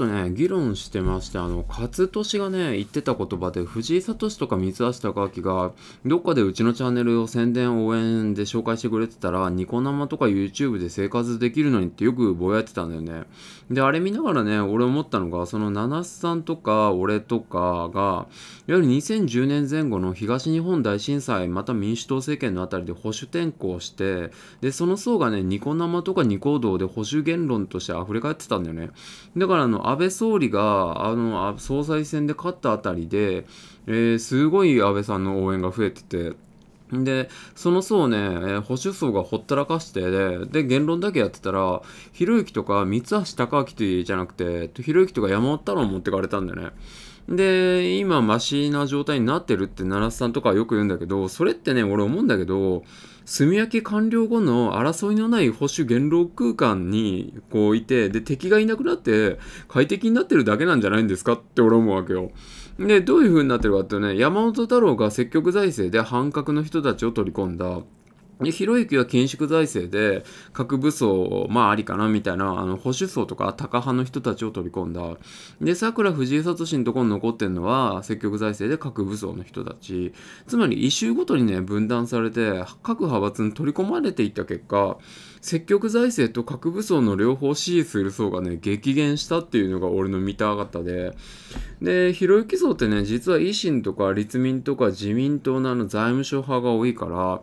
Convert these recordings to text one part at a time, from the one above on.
とね、議論してまして、あの、勝利がね、言ってた言葉で、藤井聡とか三橋貴明が、どっかでうちのチャンネルを宣伝応援で紹介してくれてたら、ニコ生とか YouTube で生活できるのにってよくぼやってたんだよね。で、あれ見ながらね、俺思ったのが、その、七須さんとか、俺とかが、いわゆる2010年前後の東日本大震災、また民主党政権のあたりで保守転向して、で、その層がね、ニコ生とかニコ動で保守言論として溢れ返ってたんだよね。だからあの安倍総理があの総裁選で勝ったあたりで、えー、すごい安倍さんの応援が増えてて。で、その層ね、えー、保守層がほったらかしてで、で、言論だけやってたら、ひろゆきとか三橋貴明というじゃなくて、ひろゆきとか山本太郎持ってかれたんだよね。で、今、マシな状態になってるって奈良さんとかよく言うんだけど、それってね、俺思うんだけど、炭焼き完了後の争いのない保守元老空間にこういて、で、敵がいなくなって快適になってるだけなんじゃないんですかって俺思うわけよ。で、どういう風になってるかっていうとね、山本太郎が積極財政で反核の人たちを取り込んだ。で、ひろゆきは緊縮財政で、核武装、まあありかな、みたいな、あの、保守層とか、タカ派の人たちを取り込んだ。で、桜藤井聡のところに残ってんのは、積極財政で核武装の人たち。つまり、異臭ごとにね、分断されて、各派閥に取り込まれていった結果、積極財政と核武装の両方支持する層がね、激減したっていうのが俺の見たかったで。で、ひろゆき層ってね、実は維新とか立民とか自民党のあの財務省派が多いから、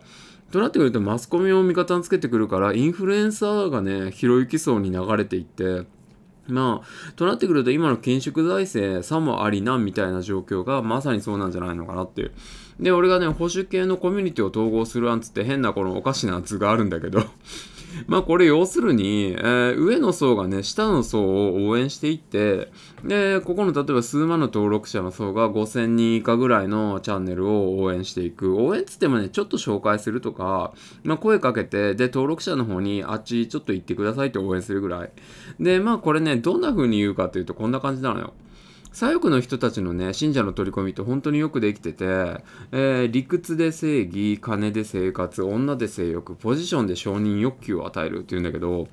となってくるとマスコミを味方につけてくるからインフルエンサーがねひろゆき層に流れていってまあ、となってくると今の緊縮財政さもありなみたいな状況がまさにそうなんじゃないのかなっていう。で、俺がね、保守系のコミュニティを統合する案つって変なこのおかしな図があるんだけどまあこれ要するに、えー、上の層がね、下の層を応援していって、で、ここの例えば数万の登録者の層が5000人以下ぐらいのチャンネルを応援していく。応援つってもね、ちょっと紹介するとか、まあ声かけて、で、登録者の方にあっちちょっと行ってくださいって応援するぐらい。で、まあこれね、どんな風に言うかっていうとこんな感じなのよ。左翼の人たちのね、信者の取り込みって本当によくできてて、えー、理屈で正義、金で生活、女で性欲、ポジションで承認欲求を与えるっていうんだけど、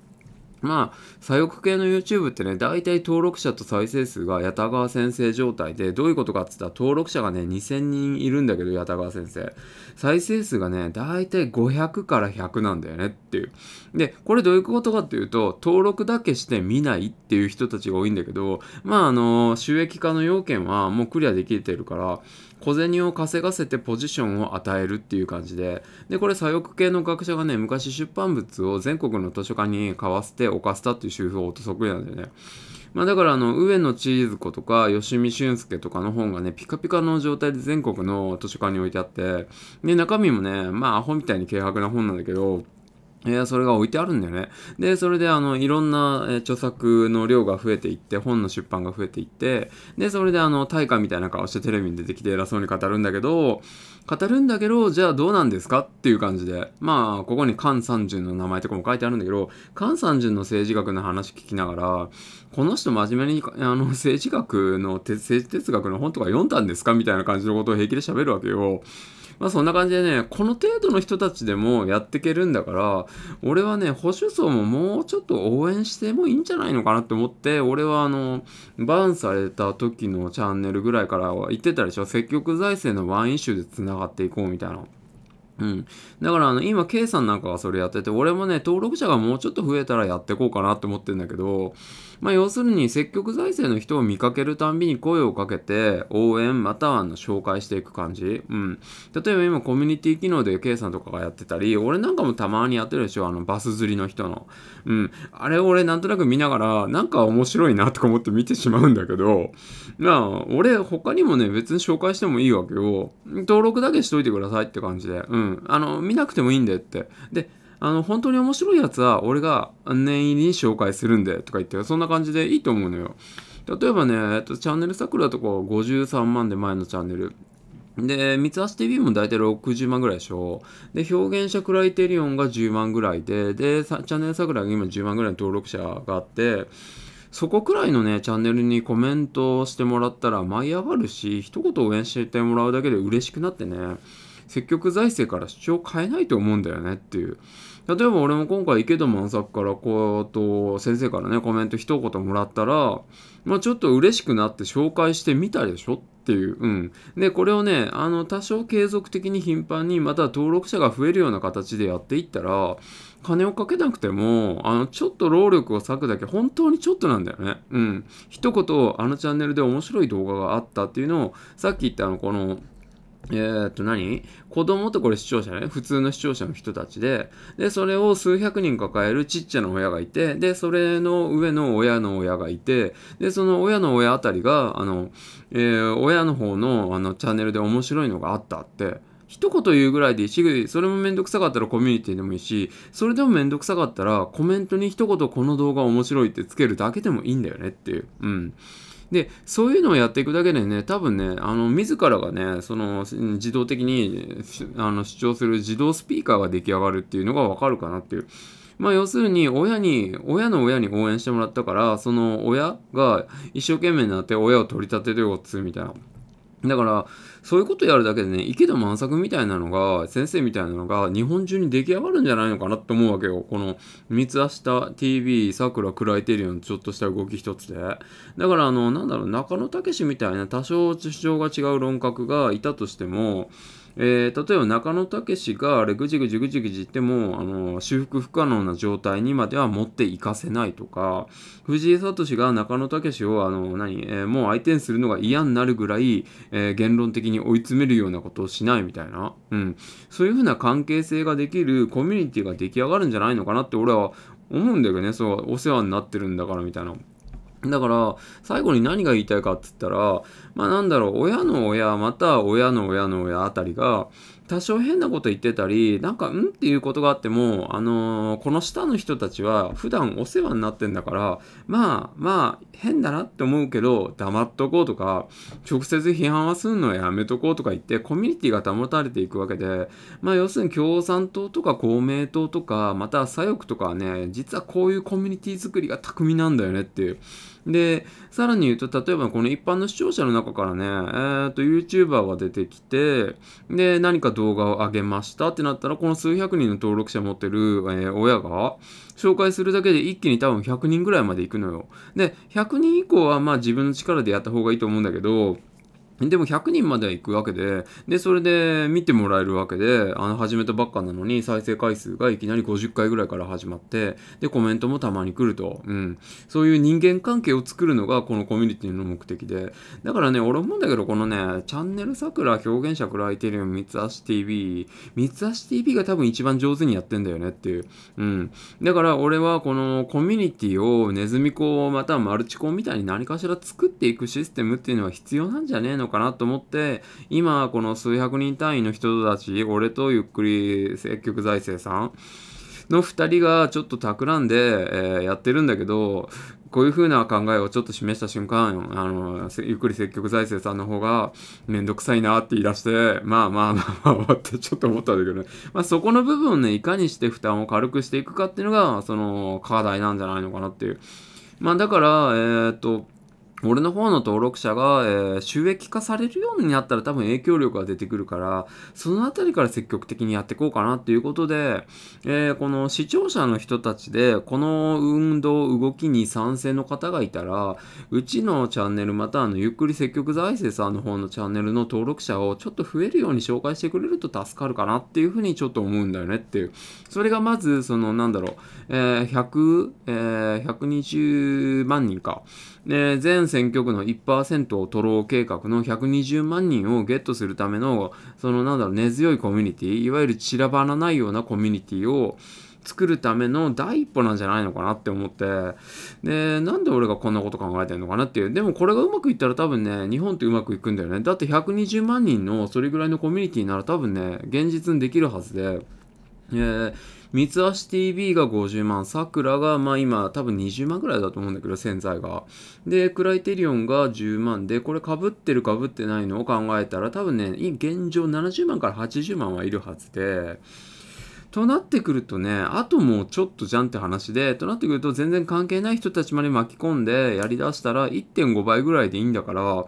まあ、左翼系の YouTube ってね、大体登録者と再生数が八田川先生状態で、どういうことかって言ったら、登録者がね、2000人いるんだけど、八田川先生。再生数がね、大体500から100なんだよねっていう。で、これどういうことかっていうと、登録だけして見ないっていう人たちが多いんだけど、まあ、あの、収益化の要件はもうクリアできてるから、小銭を稼がせてポジションを与えるっていう感じで、で、これ左翼系の学者がね、昔出版物を全国の図書館に買わせてして犯したっていう手法とそっくりなんだよね。まあだからあの、上野千鶴子とか吉見俊介とかの本がね、ピカピカの状態で全国の図書館に置いてあって、で、中身もね、まあアホみたいに軽薄な本なんだけど、えー、それが置いてあるんだよね。で、それであの、いろんな、え、著作の量が増えていって、本の出版が増えていって、で、それであの、大化みたいな顔してテレビに出てきて偉そうに語るんだけど、語るんだけど、じゃあどうなんですかっていう感じで、まあ、ここに菅三順の名前とかも書いてあるんだけど、菅三順の政治学の話聞きながら、この人真面目にあの政治学の政治哲学の本とか読んだんですかみたいな感じのことを平気で喋るわけよ。まあそんな感じでね、この程度の人たちでもやっていけるんだから、俺はね、保守層ももうちょっと応援してもいいんじゃないのかなって思って、俺はあの、バンされた時のチャンネルぐらいから言ってたでしょ、積極財政のワンイシューで繋がっていこうみたいな。うん。だから、あの、今、K さんなんかがそれやってて、俺もね、登録者がもうちょっと増えたらやってこうかなって思ってるんだけど、まあ、要するに積極財政の人を見かけるたんびに声をかけて、応援またはあの紹介していく感じ。うん。例えば今コミュニティ機能で K さんとかがやってたり、俺なんかもたまにやってるでしょ、あのバス釣りの人の。うん。あれ俺なんとなく見ながら、なんか面白いなとか思って見てしまうんだけど、まあ、俺他にもね、別に紹介してもいいわけよ。登録だけしといてくださいって感じで。うん。あの、見なくてもいいんでって。で、あの、本当に面白いやつは、俺が念入りに紹介するんで、とか言って、そんな感じでいいと思うのよ。例えばね、えっと、チャンネル桜とか53万で前のチャンネル。で、三橋 TV も大体60万ぐらいでしょ。で、表現者クライテリオンが10万ぐらいで、で、チャンネル桜が今10万ぐらいの登録者があって、そこくらいのね、チャンネルにコメントしてもらったら舞い上がるし、一言応援してもらうだけで嬉しくなってね、積極財政から主張を変えないと思うんだよねっていう。例えば俺も今回池戸満作からこうと先生からねコメント一言もらったら、まあ、ちょっと嬉しくなって紹介してみたでしょっていう。うん。で、これをね、あの、多少継続的に頻繁に、また登録者が増えるような形でやっていったら、金をかけなくても、あの、ちょっと労力を割くだけ、本当にちょっとなんだよね。うん。一言、あのチャンネルで面白い動画があったっていうのを、さっき言ったあの、この、えー、っと何？子供とこれ視聴者ね。普通の視聴者の人たちで、で、それを数百人抱えるちっちゃな親がいて、で、それの上の親の親がいて、で、その親の親あたりが、あの、えー、親の方のあのチャンネルで面白いのがあったって、一言言うぐらいでいいし、それもめんどくさかったらコミュニティでもいいし、それでもめんどくさかったらコメントに一言この動画面白いってつけるだけでもいいんだよねっていう。うん。で、そういうのをやっていくだけでね、多分ね、あの、自らがね、その、自動的に、あの、主張する自動スピーカーが出来上がるっていうのがわかるかなっていう。まあ、要するに、親に、親の親に応援してもらったから、その親が一生懸命になって親を取り立てようっつみたいな。だから、そういうことやるだけでね、池田万作みたいなのが、先生みたいなのが、日本中に出来上がるんじゃないのかなって思うわけよ。この、三つ明日 TV、桜、クライテリオン、ちょっとした動き一つで。だから、あの、なんだろう、中野武みたいな多少主張が違う論客がいたとしても、えー、例えば中野武があれぐじぐじぐじぐじ言ってもあの修復不可能な状態にまでは持っていかせないとか藤井聡が中野武をあの何、えー、もう相手にするのが嫌になるぐらい、えー、言論的に追い詰めるようなことをしないみたいな、うん、そういうふうな関係性ができるコミュニティが出来上がるんじゃないのかなって俺は思うんだけどね。そうお世話になってるんだからみたいな。だから、最後に何が言いたいかって言ったら、まあなんだろう、親の親、また親の親の親あたりが、多少変なこと言ってたり、なんか、んっていうことがあっても、あのー、この下の人たちは普段お世話になってんだから、まあ、まあ、変だなって思うけど、黙っとこうとか、直接批判はするのはやめとこうとか言って、コミュニティが保たれていくわけで、まあ、要するに共産党とか公明党とか、また左翼とかはね、実はこういうコミュニティ作りが巧みなんだよねっていう。で、さらに言うと、例えばこの一般の視聴者の中からね、えー、と、YouTuber が出てきて、で、何か動画を上げましたってなったら、この数百人の登録者持ってる、え、親が、紹介するだけで一気に多分100人ぐらいまで行くのよ。で、100人以降はまあ自分の力でやった方がいいと思うんだけど、でも100人までは行くわけで、で、それで見てもらえるわけで、あの、始めたばっかなのに、再生回数がいきなり50回ぐらいから始まって、で、コメントもたまに来ると。うん。そういう人間関係を作るのが、このコミュニティの目的で。だからね、俺思うんだけど、このね、チャンネル桜、表現者クライテリオン、三つ足 TV、三つ足 TV が多分一番上手にやってんだよねっていう。うん。だから俺はこのコミュニティをネズミ講またマルチ講みたいに何かしら作っていくシステムっていうのは必要なんじゃねえののかなと思って、今、この数百人単位の人たち、俺とゆっくり積極財政さん、の2人がちょっと企んで、えー、やってるんだけど、こういう風な考えをちょっと示した瞬間、あの、ゆっくり積極財政さんの方がめんどくさいなって言い出して、まあまあまあまあってちょっと思ったんだけどね。まあそこの部分ね、いかにして負担を軽くしていくかっていうのが、その課題なんじゃないのかなっていう。まあだから、えー、っと、俺の方の登録者が、えー、収益化されるようになったら多分影響力が出てくるから、そのあたりから積極的にやっていこうかなっていうことで、えー、この視聴者の人たちで、この運動、動きに賛成の方がいたら、うちのチャンネル、またあの、ゆっくり積極財政さんの方のチャンネルの登録者をちょっと増えるように紹介してくれると助かるかなっていうふうにちょっと思うんだよねっていう。それがまず、その、なんだろう、えー、100、えー、120万人か。で、全選挙区の1%を取ろう計画の120万人をゲットするための、そのなんだろう、根強いコミュニティ、いわゆる散らばらないようなコミュニティを作るための第一歩なんじゃないのかなって思って、で、なんで俺がこんなこと考えてんのかなっていう。でもこれがうまくいったら多分ね、日本ってうまくいくんだよね。だって120万人のそれぐらいのコミュニティなら多分ね、現実にできるはずで、えー、三橋 TV が50万、さくらが、まあ今、多分20万ぐらいだと思うんだけど、洗剤が。で、クライテリオンが10万で、これ被ってる被ってないのを考えたら、多分ね、現状70万から80万はいるはずで、となってくるとね、あともうちょっとじゃんって話で、となってくると全然関係ない人たちまで巻き込んでやりだしたら1.5倍ぐらいでいいんだから、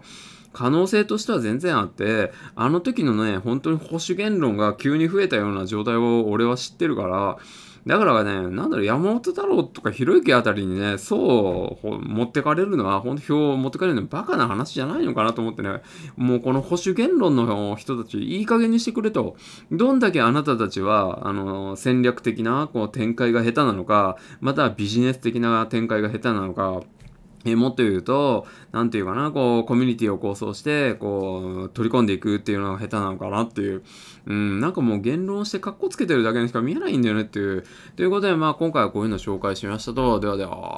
可能性としては全然あって、あの時のね、本当に保守言論が急に増えたような状態を俺は知ってるから、だからね、なんだろう、山本太郎とかひろゆきあたりにね、そう持ってかれるのは、本当票を持ってかれるのはバカな話じゃないのかなと思ってね、もうこの保守言論の人たち、いい加減にしてくれと。どんだけあなたたちは、あの、戦略的なこう展開が下手なのか、またはビジネス的な展開が下手なのか、えもっと言うと、なんていうかな、こう、コミュニティを構想して、こう、取り込んでいくっていうのが下手なのかなっていう、うん、なんかもう言論して格好つけてるだけにしか見えないんだよねっていう。ということで、まあ今回はこういうのを紹介しましたと、ではでは。